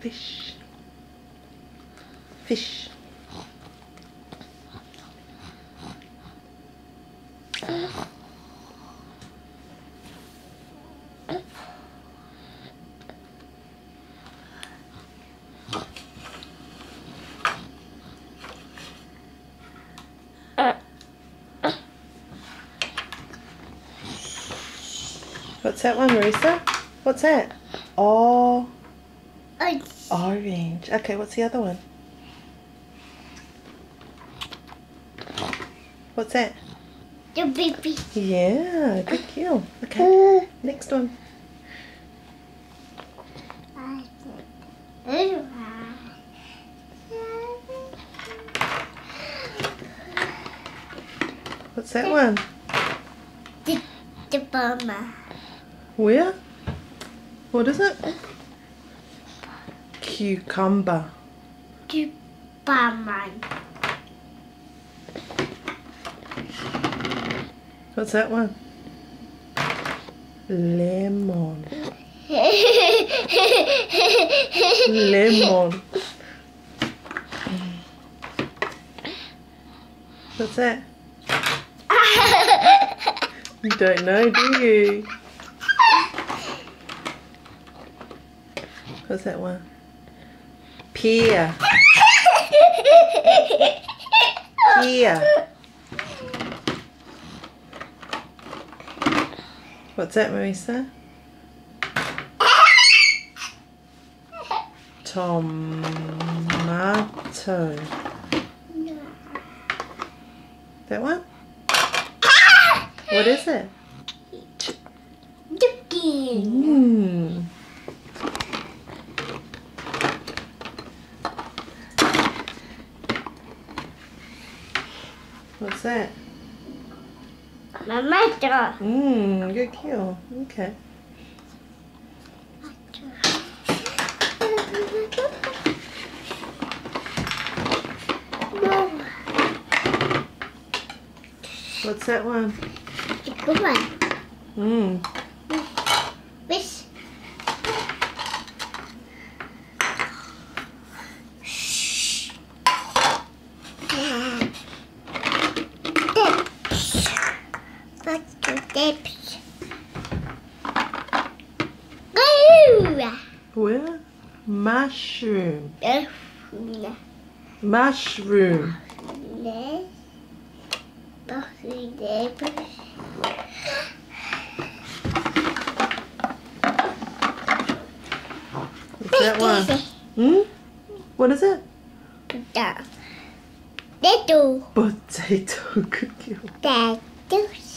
Fish. Fish. What's that one, Marisa? What's that? Oh, orange. Okay, what's the other one? What's that? The baby. Yeah, good kill. Okay, next one. What's that one? The, the mama. Where? What is it? Cucumber. Mama. What's that one? Lemon. Lemon. What's that? You don't know, do you? What's that one? Pear. Pear. What's that, Marisa? Tomato. That one? What is it? Ducky. Mmm. What's that? Mama. Mmm, good kill. Okay. What's that one? Good one. Mmm. Which? What's the tips? Where? Mushroom. Mushroom. What's that one? Hmm? What is it? Potato. Potato. Potatoes.